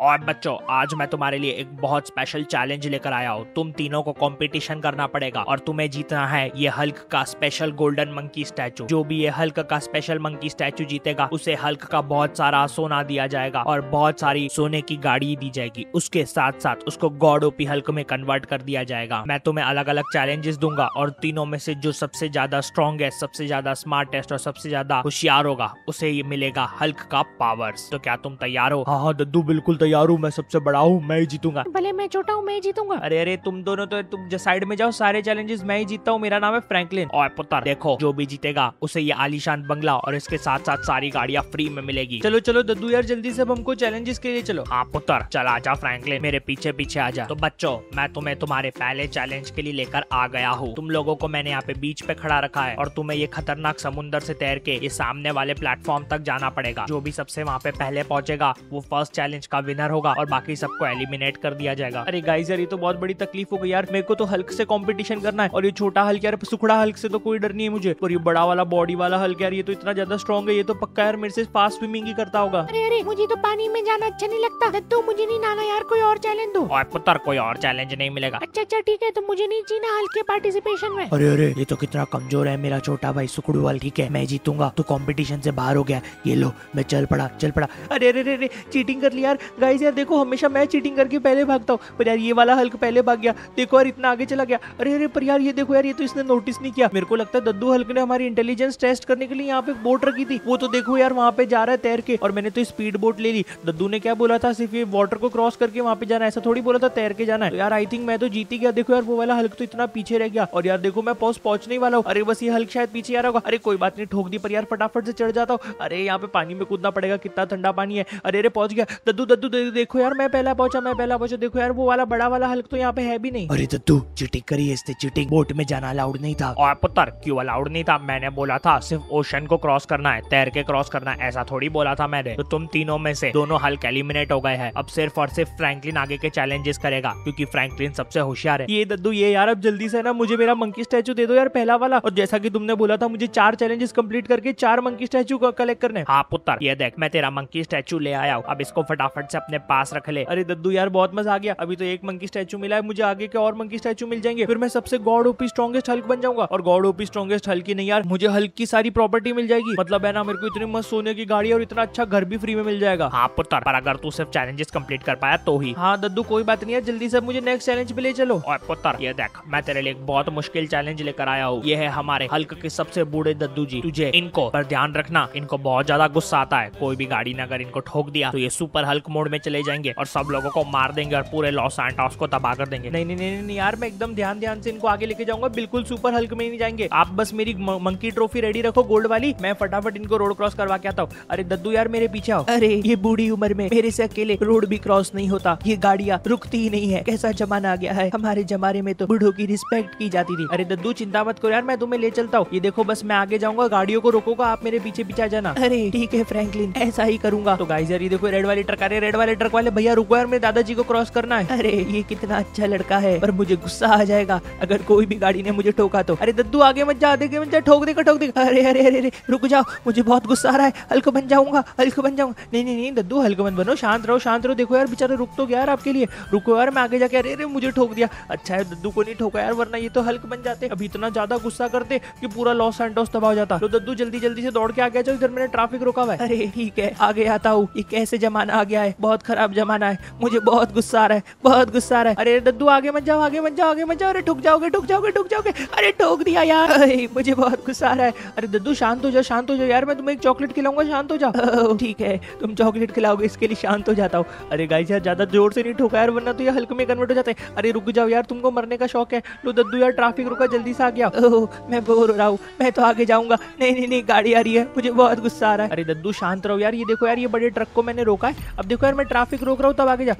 और बच्चों, आज मैं तुम्हारे लिए एक बहुत स्पेशल चैलेंज लेकर आया हूँ। तुम तीनों को कंपटीशन करना पड़ेगा और तुम्हें जीतना है ये हल्क का स्पेशल गोल्डन मंकी स्टैचू जो भी ये हल्क का स्पेशल मंकी स्टैचू जीतेगा, उसे हल्क का बहुत सारा सोना दिया जाएगा और बहुत सारी सोने की गाड़ी दी जाएगी। उसके साथ साथ उसको गॉड ओपी हल्क में कन्वर्ट कर दिया जाएगा। मैं तुम्हें अलग अलग चैलेंजेस दूँगा और तीनों में से जो सबसे ज़्यादा स्ट्रॉन्गेस्ट सबसे ज़्यादा स्मार्टेस्ट और सबसे ज़्यादा होशियार होगा, उसे ये मिलेगा हल्क का पावर्स तो क्या तुम तैयार हो? हाँ हाँ दद्दू, बिल्कुल तैयार हूँ मैं सबसे बड़ा हूँ मैं ही जीतूँगा। भले मैं छोटा हूँ मैं ही जीतूँगा। अरे अरे तुम दोनों तो तुम साइड में जाओ सारे चैलेंजेस मैं ही जीतता हूँ मेरा नाम है फ्रैंकलिन और पुत्र देखो जो भी जीतेगा उसे ये आलिशान बंगला और इसके साथ साथ सारी गाड़ियाँ फ्री में मिलेगी। चलो चलो दद्दू यार जल्दी से हमको चैलेंजेस के लिए चलो। हाँ पुत्र चल आजा फ्रैंकलिन मेरे पीछे पीछे आजा तो बच्चों मैं तुम्हें तुम्हारे पहले चैलेंज के लिए लेकर आ गया हूँ। तुम लोगों को मैंने यहाँ पे बीच पे खड़ा रखा है और तुम्हें ये खतरनाक समुंदर से तैर के ये सामने वाले प्लेटफॉर्म तक जाना पड़ेगा। जो भी सबसे वहाँ पे पहले पहुंचेगा वो फ़र्स्ट चैलेंज का विनर होगा और बाकी सबको एलिमिनेट कर दिया जाएगा। अरे गाइस यार ये तो बहुत बड़ी तकलीफ़ हो गई यार। मेरे को तो हल्क से कॉम्पिटिशन करना है। और ये छोटा हल्क यार सुखड़ा हल्क से तो कोई डर नहीं है मुझे। और ये बड़ा वाला बॉडी वाला हल्क यार ये तो इतना ज़्यादा स्ट्रॉन्ग है ये तो पक्का यार मेरे से फास्ट स्विमिंग ही करता होगा। अरे अरे मुझे तो पानी में जाना अच्छा नहीं लगता। दद्दू मुझे नहीं नहाना यार कोई और चैलेंज दो। और पुत्र कोई और चैलेंज नहीं मिलेगा। अच्छा अच्छा ठीक है तो मुझे नहीं जीना हल्के पार्टिसिपेशन में। अरे अरे ये तो कितना कमज़ोर है मेरा छोटा भाई सुखड़ू वाल ठीक है मैं जीतूँगा। तो कंपटीशन से बाहर हो गया। ये लो मैं चल पड़ा चल पड़ा। अरे अरे अरे चीटिंग कर लिया यार। गाइस यार देखो, हमेशा मैं चीटिंग करके पहले भागता हूँ, पर यार ये वाला हल्क पहले भाग गया। देखो यार, इतना आगे चला गया। अरे अरे, पर यार ये देखो यार, ये तो इसने नोटिस नहीं किया। मेरे को लगता है दद्दू हल्क ने हमारी इंटेलिजेंस टेस्ट करने के लिए यहाँ पे बोट रखी थी। वो तो देखो यार, वहाँ पे जा रहा है तैर के, और मैंने तो स्पीड बोट ले ली। दद्दू ने क्या बोला था? सिर्फ़ ये वाटर को क्रॉस करके वहाँ पे जाना ऐसा थोड़ी बोला था, तैर के जाना है। तो यार आई थिंक मैं तो जीती गया। देखो यार, वो वाला हल्क तो इतना पीछे रह गया। और यार देखो, मैं पहुँच पहुँचने वाला हूँ। अरे, बस ये हल्क शायद पीछे आ रहा होगा। अरे, कोई बात नहीं, ठोक दी, पर यार फटाफट से चढ़ जाता हूँ। अरे, यहाँ पे पानी में कूदना पड़ेगा, कितना ठंडा पानी है। अरे अरे, पहुँच गया। दद्दू दद्दू देखो यार मैं पहला पहुँचा मैं पहला पहुँचा। देखो यार वो वाला बड़ा वाला हल्क तो यहाँ पे है भी नहीं। अरे दद्दू चीटिंग करी है इसने चीटिंग बोट में जाना अलाउड नहीं था। और पुत्र क्यों अलाउड नहीं था? मैंने बोला था सिर्फ़ ओशन को क्रॉस करना है तैर के क्रॉस करना है ऐसा थोड़ी बोला था मैंने। तो तुम तीनों में से दोनों हल्क एलिमिनेट हो गए हैं। अब सिर्फ़ और सिर्फ़ फ्रैंकलिन आगे के चैलेंजेस करेगा क्योंकि फ्रैंकलिन सबसे होशियार है। ये दद्दू ये यार अब जल्दी से ना मुझे मेरा मंकी स्टैचू दे दो यार पहला वाला। और जैसा कि तुमने बोला था मुझे चार चैलेंजेस कंप्लीट करके चार मंकी स्टैचू कलेक्ट करने हाँ। पुत्र ये देख मैं तेरा मंकी स्टैचू ले आया हूँ। अब इसको फटाफट से अपने पास रख ले। अरे दद्दू यार, बहुत मज़ा आ गया। अभी तो एक मंकी स्टैचू मिला है, मुझे आगे के और मंकी स्टैचू मिल जाएँगे। फिर मैं सबसे गॉड ओपी स्ट्रॉन्गेस्ट हल्क बन जाऊँगा। और गॉड ओपी स्ट्रॉन्गेस्ट हल्क ही नहीं यार, मुझे हल्क की सारी प्रॉपर्टी मिल जाएगी। मतलब है ना, मेरे को इतनी मस्त सोने की गाड़ी और इतना अच्छा घर भी फ्री में मिल जाएगा। हाँ पुत्र, पर अगर तू सिर्फ़ चैलेंजेस कंप्लीट कर पाया तो ही। हाँ दद्दू, कोई बात नहीं है, जल्दी से मुझे नेक्स्ट चैलेंज पे ले चलो। और पुत्र, ये देख, मैं तेरे लिए बहुत मुश्किल चैलेंज लेकर आया हूँ। ये है हमारे हल्क के सबसे बूढ़े दद्दू जी। तुझे, इनको, पर ध्यान रखना, इनको बहुत ज़्यादा गुस्सा आता है। कोई भी गाड़ी ने अगर इनको ठोक दिया तो ये सुपर हल्क मोड में चले जाएँगे और सब लोगों को मार देंगे और पूरे लॉस एंटॉस को तबाह कर देंगे। नहीं नहीं नहीं नहीं यार मैं एकदम ध्यान ध्यान से इनको आगे लेके जाऊँगा। बिल्कुल सुपर हल्क में नहीं जाएँगे। आप बस मेरी मंकी ट्रॉफी रेडी रखो गोल्ड वाली। मैं फटाफट इनको रोड क्रॉस करवा के आता हूँ। अरे दद्दू यार मेरे पीछे आओ। अरे। ये बूढ़ी उम्र में मेरे से अकेले रोड भी क्रॉस नहीं होता। ये गाड़िया रुकती ही नहीं है। कैसा जमाना आ गया है। हमारे जमाने में तो बूढ़ों की रिस्पेक्ट की जाती थी। अरे दद्दू चिंता मत करो यार मैं तुम्हें ले चलता हूँ। ये देखो बस मैं आगे जाऊँगा। गाड़ियों को रोकोगा आप मेरे पीछे पीछे जाना। अरे ठीक है फ्रैंकलिन ऐसा ही करूँगा। तो गाइजर ये देखो रेड वाली ट्रक आ रही है रेड वाले ट्रक वाले भैया रुको यार मेरे दादाजी को क्रॉस करना है। अरे ये कितना अच्छा लड़का है पर मुझे गुस्सा आ जाएगा। अगर कोई भी गाड़ी ने मुझे ठोका तो। अरे दद्दू आगे मत जा देखे मत जा ठोक देगा ठोक देगा। अरे अरे अरे अरे रुक जाओ मुझे बहुत गुस्सा आ रहा है हल्क बन जाऊँगा हल्क बन जाऊँगा। नहीं नहीं नहीं दद्दू हल्क बन बनो शांत रहो शांत रहो। देखो यार बेचारे रुक तो गया यार आपके लिए। रुको यार मैं आगे जाके अरे अरे मुझे ठोक दिया। अच्छा है दद्दू को नहीं ठोका यार वरना ये तो हल्क बन जाते। अभी इतना ज़्यादा गुस्सा करते कि पूरा लॉस एंटोस तबाह हो जाता। तो दद्दू जल्दी जल्दी से दौड़ के आ गया जाओ इधर मैंने ट्रैफ़िक रोका हुआ है। अरे ठीक है आगे आता हूँ। ये कैसे जमाना आ गया है? बहुत खराब जमाना है। मुझे बहुत गुस्सा आ रहा है, बहुत गुस्सा आ रहा है। अरे दद्दू, आगे मत जाओ, आगे मत जाओ, आगे मत जाओ। अरे ठुक जाओगे ठुक जाओगे ठुक जाओगे। अरे ठोक दिया यार। मुझे बहुत गुस्सा आ रहा है। अरे दद्दू, शांत हो जाओ, शांत हो जाओ। यार, मैं तुम्हें एक चॉकलेट खिलाऊँगा, शांत हो जाओ। ठीक है, तुम चॉकलेट खिलाओगे, इसके लिए शांत हो जाता हूँ। अरे गाइस यार, ज़्यादा ज़ोर से नहीं ठोका यार, वरना तो ये हल्क में कन्वर्ट हो जाता अरे रुक जाओ यार, तुमको मरने का शौक है। लो दद्दू, यार ट्रैफ़िक रुका, जल्दी से आ गया मैं बोर हो रहा हूँ, मैं तो आगे जाऊँगा। नहीं नहीं नहीं, गाड़ी आ रही है, मुझे बहुत गुस्सा आ रहा है। अरे दद्दू, शांत रहो यार, ये देखो यार, ये बड़े ट्रक को मैंने रोका है। अब देखो यार मैं ट्रैफ़िक रोक रहा हूँ, तब आगे जा।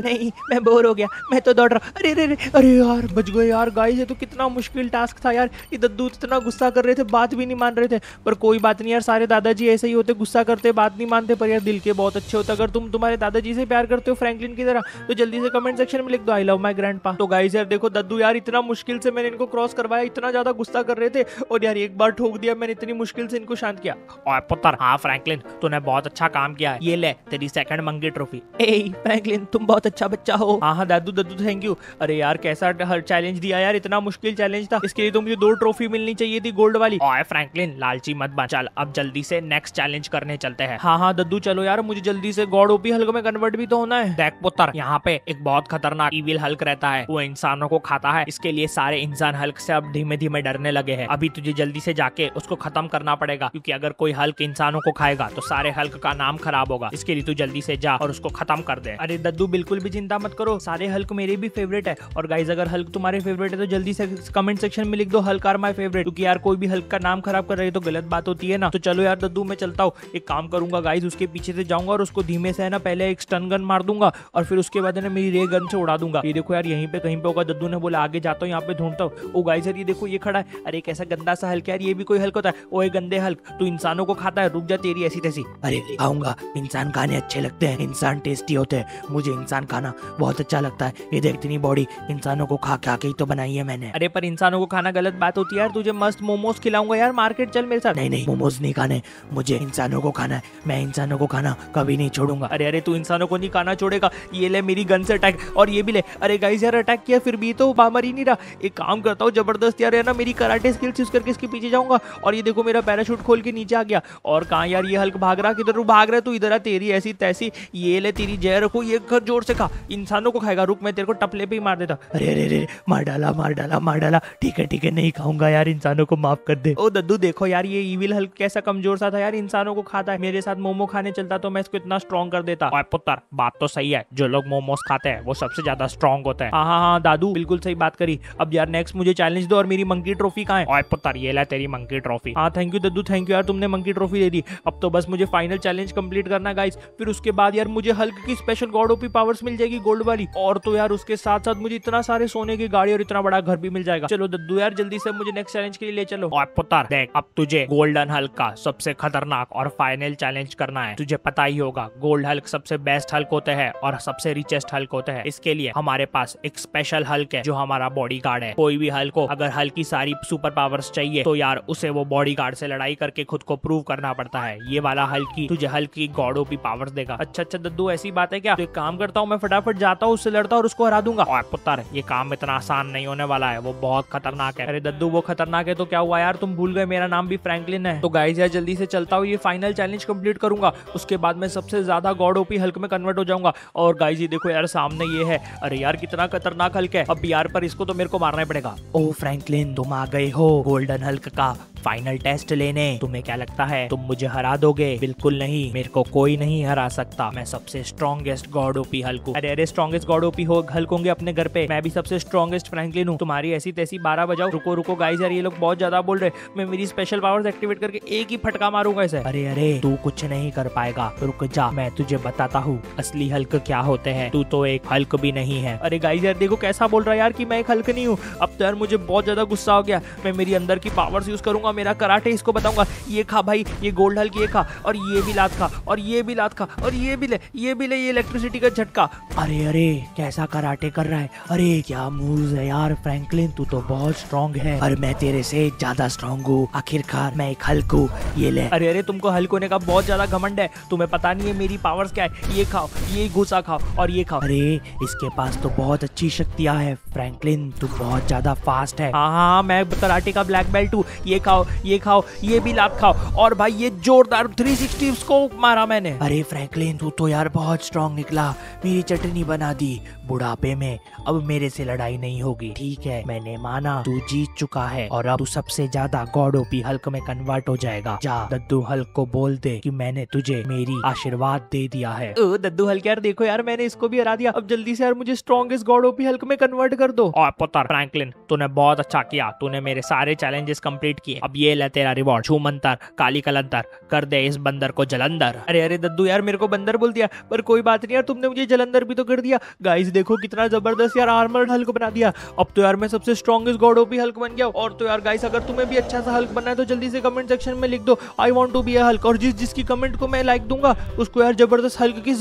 नहीं, मैं बोर हो गया। मैं तो दौड़ रहा हूँ। अरे अरे अरे यार, बच गए यार। गाइस ये तो कितना मुश्किल टास्क था यार। ये दद्दू इतना गुस्सा कर रहे थे, बात भी नहीं मान रहे थे। पर कोई बात नहीं यार, सारे दादाजी ऐसे ही होते, गुस्सा करते, बात नहीं मानते। पर यार, दिल के बहुत अच्छे होते। अगर तुम तुम्हारे दादाजी से प्यार करते हो फ्रैंकलिन की तरह तो जल्दी से कमेंट सेक्शन में लिख दो आई लव माई ग्रैंड तो गाइस यार, देखो, दद्दू यार, इतना मुश्किल से मैंने इनको क्रॉस करवाया, इतना ज़्यादा गुस्सा कर रहे थे। और यार, एक बार ठोक दिया, मैंने इतनी मुश्किल से इनको शांत किया। और पुत्र हाँ फ्रैंकलिन तूने बहुत अच्छा काम किया। ये ले, तेरी सेकंड मंगी ट्रॉफी ए फ्रैंकलिन तुम बहुत अच्छा बच्चा हो। हाँ हाँ दादू दादू थैंक यू अरे यार, कैसा हर चैलेंज दिया यार, इतना मुश्किल चैलेंज था। इसके लिए तो मुझे दो ट्रॉफी मिलनी चाहिए थी गोल्ड वाली। ओए फ्रैंकलिन लालची मत बन। चल, अब जल्दी से नेक्स्ट चैलेंज करने चलते हैं। हाँ हाँ दद्दू चलो यार, मुझे जल्दी से गॉड ओपी हल्क में कन्वर्ट भी तो होना है। देख, पुत्र, यहाँ पे एक बहुत खतरनाक इविल हल्क रहता है। वो इंसानों को खाता है। इसके लिए सारे इंसान हल्क से अब धीमे धीमे डरने लगे हैं। अभी तुझे जल्दी से जाके उसको खत्म करना पड़ेगा। क्योंकि अगर कोई हल्क इंसानों को खाएगा तो सारे हल्क का नाम खराब होगा। इसके लिए तू जल्दी से जा और उसको खत्म कर दे। अरे दद्दू, बिल्कुल भी चिंता मत करो। सारे हल्क मेरे भी फेवरेट है। और गाइज़ अगर हल्क तुम्हारे फेवरेट है तो जल्दी से कमेंट सेक्शन में लिख दो हल्क आर माई फेवरेट क्योंकि यार, कोई भी हल्क का नाम खराब कर रही तो गलत बात होती है ना। तो चलो यार, दद्दू, मैं चलता हूँ। एक काम करूँगा गाइज़ उसके पीछे से जाऊँगा और उसको धीमे से, है ना, पहले एक स्टन गन मार दूँगा और फिर उसके बाद ना, मेरी रे गन से उड़ा दूँगा। ये देखो यार, यहीं पे, कहीं पे होगा। दद्दू ने बोला, आगे जाता हूँ, यहाँ पे ढूंढता हूँ। ओ गाइज़ यार, ये देखो, ये खड़ा है। अरे, कैसा गंदा सा हल्क यार, ये भी कोई हल्क होता है। ओ गंदे हल्क तू इंसानों को खाता है, रुक जा तेरी ऐसी तैसी। अरे खाऊँगा इंसान खाने अच्छे लगते हैं। इंसान टेस्टी होते हैं। मुझे इंसान खाना बहुत अच्छा लगता है। ये देख इतनी बॉडी। इंसानों को खा खा के ही तो बनाई है मैंने। अरे पर इंसानों को खाना गलत बात होती है यार। तुझे मस्त मोमोज खिलाऊँगा यार। मार्केट चल मेरे साथ। नहीं नहीं मोमोज नहीं खाने। मुझे इंसानों को खाना है। मैं इंसानों को खाना कभी नहीं छोड़ूँगा। अरे अरे तू इंसानों को नहीं खाना छोड़ेगा। ये ले मेरी गन से अटैक। और ये भी ले। अरे गाइस यार अटैक किया फिर भी तो मर ही नहीं रहा। एक काम करता हूँ ज़बरदस्त यार है ना मेरी कराटे स्किल्स यूज़ करके इसके पीछे जाऊँगा। और ये देखो मेरा पैराशूट खोल के नीचे आ गया। और कहा यार ये हल्क भाग रहा? किधर भाग रहा है? तू इधर आ तेरी ऐसी तैसी। ये ले, तेरी जय रखो, ये घर ज़ोर से खा। इंसानों को खाएगा, रुक, मैं तेरे को टपले पे ही मार देता। अरे अरे अरे, मार डाला मार डाला मार डाला। ठीक है ठीक है, नहीं खाऊँगा यार, इंसानों को माफ़ कर दे। ओ, दद्दू, देखो यार, ये ईविल हल्क कैसा कमज़ोर सा था यार, इंसानों को खाता है। मेरे साथ मोमो खाने चलता तो मैं इसको इतना स्ट्रॉन्ग कर देता। पुत्र, बात तो सही है, जो लोग मोमोज खाते हैं, वो सबसे ज़्यादा स्ट्रॉन्ग होते हैं। हाँ हाँ हाँ दादू, बिल्कुल सही बात करी। अब यार नेक्स्ट मुझे चैलेंज दो और मेरी मंकी ट्रॉफी कहाँ है? ओए पुत्र, ये ले तेरी मंकी ट्रॉफी हाँ थैंक यू दद्दू थैंक यू यार, तुमने मंकी ट्रॉफी दे दी। अब तो बस मुझे फाइनल चैलेंज कंप्लीट करना गाइस फिर उसके बाद यार मुझे हल्क की स्पेशल गॉड ओपी पावर्स मिल जाएगी गोल्ड वाली। और तो यार, उसके साथ साथ मुझे इतना सारे सोने की गाड़ी और इतना बड़ा घर भी मिल जाएगा। चलो दद्दू यार, जल्दी से मुझे नेक्स्ट चैलेंज के लिए ले चलो। पुत्र, देख, अब तुझे गोल्डन हल्क का सबसे खतरनाक और फाइनल चैलेंज करना है। तुझे पता ही होगा गोल्ड हल्क सबसे बेस्ट हल्क होते हैं और सबसे रिचेस्ट हल्क होते हैं। इसके लिए हमारे पास एक स्पेशल हल्क है, जो हमारा बॉडी गार्ड है। कोई भी हल्क को अगर हल्क की सारी सुपर पावर्स चाहिए तो यार उसे वो बॉडी गार्ड से लड़ाई करके खुद को प्रूव करना पड़ता है। ये वाला हल्क तुझे हल्क गॉडो की पावर्स देगा। अच्छा अच्छा दद्दू ऐसी बात है क्या? तो एक काम करता हूँ, मैं फटाफट जाता हूँ, उससे लड़ता और उसको हरा दूँगा। और पुत्र ये काम इतना आसान नहीं होने वाला है, वो बहुत खतरनाक है। अरे दद्दू, वो खतरनाक है तो क्या हुआ यार? तुम भूल गए, मेरा नाम भी फ्रैंकलिन है। तो गाइस यार, जल्दी से चलता हूँ, ये फाइनल चैलेंज कंप्लीट करूँगा। उसके बाद मैं सबसे ज़्यादा गॉड ओपी हल्क में कन्वर्ट हो जाऊँगा। और गाइस ये देखो यार, सामने ये है। अरे यार, कितना खतरनाक हल्क है। अब यार, पर इसको तो मेरे को मारना पड़ेगा। ओ, फ्रैंकलिन, तुम आ गए हो गोल्डन हल्क का। फाइनल टेस्ट लेने। तुम्हें क्या लगता है? तुम मुझे हरा दोगे? बिल्कुल नहीं। मेरे को कोई नहीं हरा सकता। मैं सबसे स्ट्रॉन्गेस्ट गॉड ओपी हल्क अरे अरे स्ट्रॉन्गेस्ट गॉड ओपी हो हल्क होंगे अपने घर पे। मैं भी सबसे स्ट्रॉन्गेस्ट फ्रैंकलिन हूँ। तुम्हारी ऐसी तैसी बारह बजाओ। रुको रुको गाइस यार, ये लोग बहुत ज़्यादा बोल रहे मैं मेरी स्पेशल पावर्स एक्टिवेट करके एक ही फटका मारूँगा इसे। अरे अरे, तू कुछ नहीं कर पाएगा। रुक जा, मैं तुझे बताता हूँ। असली हल्क क्या होते हैं? तू तो एक हल्क भी नहीं है। अरे गाइस यार, देखो कैसा बोल रहा है यार कि मैं एक हल्क नहीं हूँ। अब तो यार, मुझे बहुत ज़्यादा गुस्सा हो गया। मैं मेरी अंदर की पावर्स यूज़ करूँगा। मेरा कराटे, इसको बताऊँगा। ये खा भाई, ये गोल्ड हल्क, ये खा, और ये भी लात खा, और ये भी लात खा, और ये भी ले, ये भी ले, ये इलेक्ट्रिसिटी का झटका। अरे अरे, कैसा कराटे कर रहा है? अरे, क्या मूव्स है यार फ्रैंकलिन तू तो बहुत स्ट्रांग है। और मैं तेरे से ज़्यादा स्ट्रांग हूँ। आखिरकार मैं एक हल्क हूँ। ये ले। अरे अरे, तुमको हल्क होने का बहुत ज़्यादा घमंड है। तुम्हें पता नहीं है मेरी पावर्स क्या है। ये खाओ, ये घुसा खाओ, और ये खाओ। अरे, इसके पास तो बहुत अच्छी शक्तियाँ है फ्रैंकलिन तू बहुत ज़्यादा फास्ट है। हाँ हाँ मैं कराटे का ब्लैक बेल्ट हूँ। ये खाओ ये खाओ ये भी लात खाओ। और भाई ये जोरदार 360 को मारा मैंने। अरे फ्रैंकलिन तू तो यार बहुत स्ट्रांग निकला। मेरी चटनी बना दी। बुढ़ापे में अब मेरे से लड़ाई नहीं होगी। ठीक है मैंने माना तू जीत चुका है। और अब तू सबसे ज़्यादा गॉड ओपी हल्क में कन्वर्ट हो जाएगा। जा दद्दू हल्क को बोल दे कि मैंने तुझे मेरी आशीर्वाद दे दिया है। ओ दद्दू हल्क यार देखो यार मैंने इसको भी हरा दिया। अब जल्दी से यार मुझे स्ट्रॉन्गेस्ट गॉड ओपी हल्क में कन्वर्ट कर दो। और पुत्र फ्रैंकलिन तूने बहुत अच्छा किया। तूने मेरे सारे चैलेंजेस कंप्लीट किए। अब ये ले तेरा रिवॉर्ड छू मंतर काली कलंतर, कर दे इस बंदर को जलंधर। अरे अरे, दद्दू यार, मेरे को बंदर बोल दिया, पर कोई बात नहीं यार, तुमने मुझे जलंधर भी तो कर दिया। गाइस देखो कितना ज़बरदस्त यार आर्मर्ड हल्क बना दिया। अब तो यार मैं सबसे स्ट्रॉन्गेस्ट गॉड ओपी हल्क बन गया और तो यार गाइस अगर तुम्हें भी अच्छा सा हल्क बनना है तो जल्दी से कमेंट सेक्शन में लिख दो I want to be a Hulk और जिस, जिसकी कमेंट को मैं लाइक दूँगा, उसको यार ज़बरदस्त हल्क की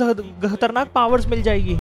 खतरनाक पावर्स मिल जाएगी।